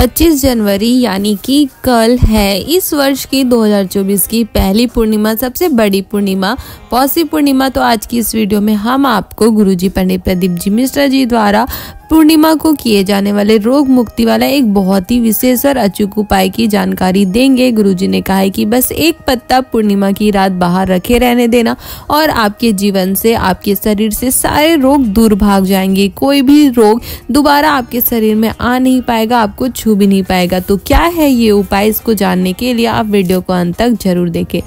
25 जनवरी, यानी कि कल है। इस वर्ष की 2024 की पहली पूर्णिमा, सबसे बड़ी पूर्णिमा, पौषी पूर्णिमा। तो आज की इस वीडियो में हम आपको गुरुजी पंडित प्रदीप जी मिश्रा जी द्वारा पूर्णिमा को किए जाने वाले रोग मुक्ति वाला एक बहुत ही विशेष और अचूक उपाय की जानकारी देंगे। गुरुजी ने कहा है कि बस एक पत्ता पूर्णिमा की रात बाहर रखे रहने देना और आपके जीवन से, आपके शरीर से सारे रोग दूर भाग जाएँगे। कोई भी रोग दोबारा आपके शरीर में आ नहीं पाएगा, आपको छू भी नहीं पाएगा। तो क्या है ये उपाय? इसको जानने के लिए आप वीडियो को अंत तक ज़रूर देखें।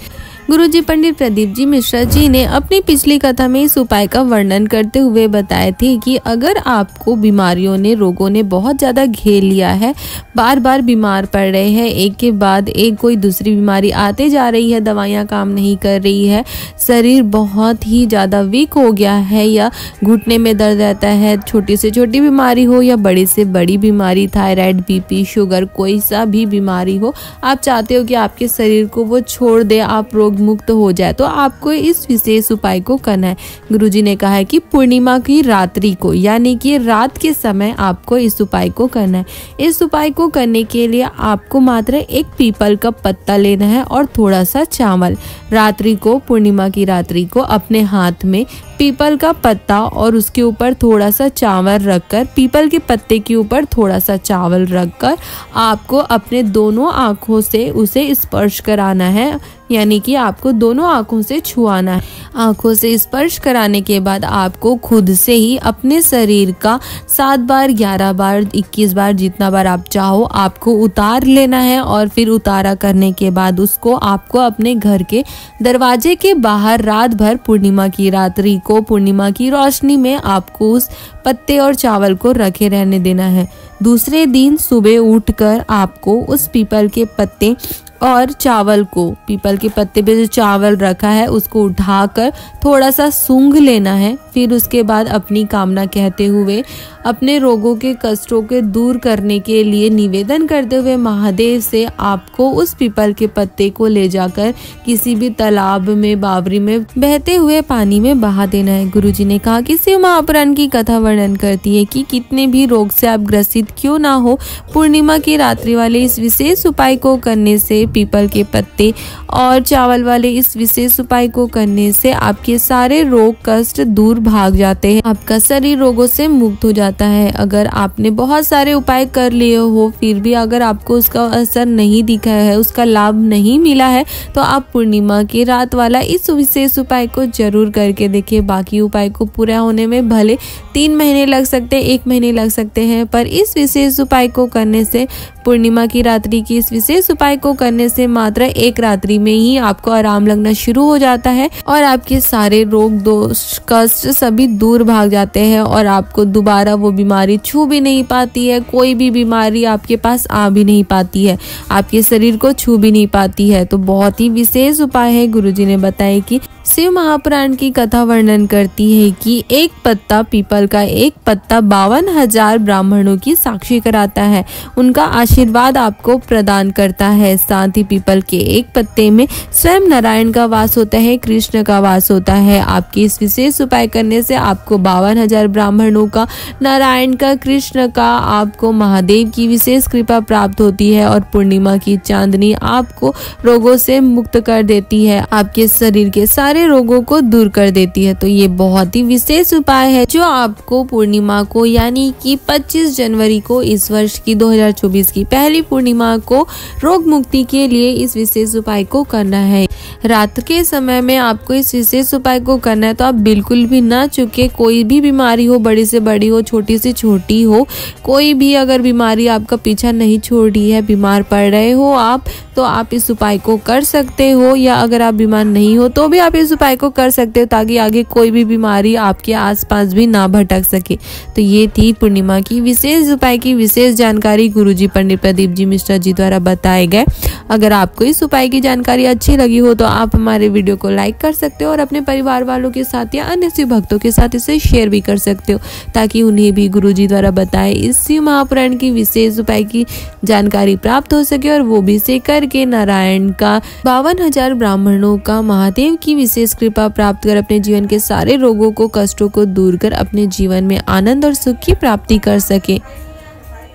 गुरुजी पंडित प्रदीप जी मिश्रा जी ने अपनी पिछली कथा में इस उपाय का वर्णन करते हुए बताए थे कि अगर आपको बीमारियों ने, रोगों ने बहुत ज़्यादा घेर लिया है बार बार बीमार पड़ रहे हैं, एक के बाद एक कोई दूसरी बीमारी आते जा रही है, दवाइयाँ काम नहीं कर रही है, शरीर बहुत ही ज़्यादा वीक हो गया है या घुटने में दर्द रहता है, छोटी से छोटी बीमारी हो या बड़ी से बड़ी बीमारी, थायराइड, बीपी, शुगर, कोई सा भी बीमारी हो, आप चाहते हो कि आपके शरीर को वो छोड़ दे, आप रोग रोग मुक्त हो जाए तो आपको इस विशेष उपाय को करना है। गुरुजी ने कहा है कि पूर्णिमा की रात्रि को, यानी कि रात के समय आपको इस उपाय को करना है। इस उपाय को करने के लिए आपको मात्र एक पीपल का पत्ता लेना है और थोड़ा सा चावल। रात्रि को, पूर्णिमा की रात्रि को अपने हाथ में पीपल का पत्ता और उसके ऊपर थोड़ा सा चावल रखकर, पीपल के पत्ते के ऊपर थोड़ा सा चावल रखकर आपको अपने दोनों आँखों से उसे स्पर्श कराना है, यानी कि आपको दोनों आँखों से छुआना है। आँखों से स्पर्श कराने के बाद आपको खुद से ही अपने शरीर का सात बार, ग्यारह बार, इक्कीस बार, जितना बार आप चाहो, आपको उतार लेना है और फिर उतारा करने के बाद उसको आपको अपने घर के दरवाजे के बाहर रात भर पूर्णिमा की रात्रि को पूर्णिमा की रोशनी में आपको उस पत्ते और चावल को रखे रहने देना है। दूसरे दिन सुबह उठकर आपको उस पीपल के पत्ते और चावल को, पीपल के पत्ते पे जो चावल रखा है, उसको उठाकर थोड़ा सा सूंघ लेना है। फिर उसके बाद अपनी कामना कहते हुए, अपने रोगों के कष्टों के दूर करने के लिए निवेदन करते हुए महादेव से आपको उस पीपल के पत्ते को ले जाकर किसी भी तालाब में, बावरी में, बहते हुए पानी में बहा देना है। गुरुजी ने कहा कि शिव महापुराण की कथा वर्णन करती है कि कितने भी रोग से आप ग्रसित क्यों ना हो, पूर्णिमा की रात्रि वाले इस विशेष उपाय को करने से, पीपल के पत्ते और चावल वाले इस विशेष उपाय को करने से आपके सारे रोग कष्ट दूर भाग जाते हैं। आपका शरीर रोगों से मुक्त हो जाता है। अगर आपने बहुत सारे उपाय कर लिए हो, फिर भी अगर आपको उसका असर नहीं दिखा है, उसका लाभ नहीं मिला है तो आप पूर्णिमा की रात वाला इस विशेष उपाय को ज़रूर करके देखिए। बाकी उपाय को पूरा होने में भले तीन महीने लग सकते हैं, एक महीने लग सकते हैं, पर इस विशेष उपाय को करने से, पूर्णिमा की रात्रि की इस विशेष उपाय को करने से मात्र एक रात्रि में ही आपको आराम लगना शुरू हो जाता है और आपके सारे रोग, दोष, कष्ट सभी दूर भाग जाते हैं और आपको दोबारा वो बीमारी छू भी नहीं पाती है, कोई भी बीमारी आपके पास आ भी नहीं पाती है, आपके शरीर को छू भी नहीं पाती है। तो बहुत ही विशेष उपाय है, गुरुजी ने बताया कि शिव महापुराण की कथा वर्णन करती है कि एक पत्ता पीपल का एक पत्ता बावन हज़ार ब्राह्मणों की साक्षी कराता है। उनका आशीर्वाद आपको प्रदान करता है। साथ ही पीपल के एक पत्ते में स्वयं नारायण का वास होता है, कृष्ण का वास होता है। आपके इस विशेष उपाय करने से आपको बावन हज़ार ब्राह्मणों का, नारायण का, कृष्ण का, आपको महादेव की विशेष कृपा प्राप्त होती है और पूर्णिमा की चांदनी आपको रोगों से मुक्त कर देती है। आपके शरीर के सारे रोगों को दूर कर देती है। तो ये बहुत ही विशेष उपाय है जो आपको पूर्णिमा को, यानी कि 25 जनवरी को, इस वर्ष की 2024 की पहली पूर्णिमा को रोग मुक्ति के लिए इस विशेष उपाय को करना है। रात के समय में आपको इस विशेष उपाय को करना है तो आप बिल्कुल भी ना चुके। कोई भी बीमारी हो, बड़ी से बड़ी हो, छोटी से छोटी हो, कोई भी अगर बीमारी आपका पीछा नहीं छोड़ रही है, बीमार पड़ रहे हो आप तो आप इस उपाय को कर सकते हो, या अगर आप बीमार नहीं हो तो भी आप इस उपाय को कर सकते हो, ताकि आगे कोई भी बीमारी आपके आसपास भी ना भटक सके। तो ये थी पूर्णिमा की विशेष उपाय की विशेष जानकारी, गुरुजी पंडित प्रदीप जी मिश्रा जी द्वारा बताए गए। अगर आपको इस उपाय की जानकारी अच्छी लगी हो तो आप हमारे वीडियो को लाइक कर सकते हो और अपने परिवार वालों के साथ या अन्य शिव भक्तों के साथ इसे शेयर भी कर सकते हो, ताकि उन्हें भी गुरु जी द्वारा बताए इस शिव महापुराण की विशेष उपाय की जानकारी प्राप्त हो सके और वो भी से करके नारायण का। बावन हज़ार ब्राह्मणों का महादेव की विशेष कृपा प्राप्त कर अपने जीवन के सारे रोगों को, कष्टों को दूर कर अपने जीवन में आनंद और सुख की प्राप्ति कर सके।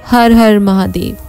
हर हर महादेव।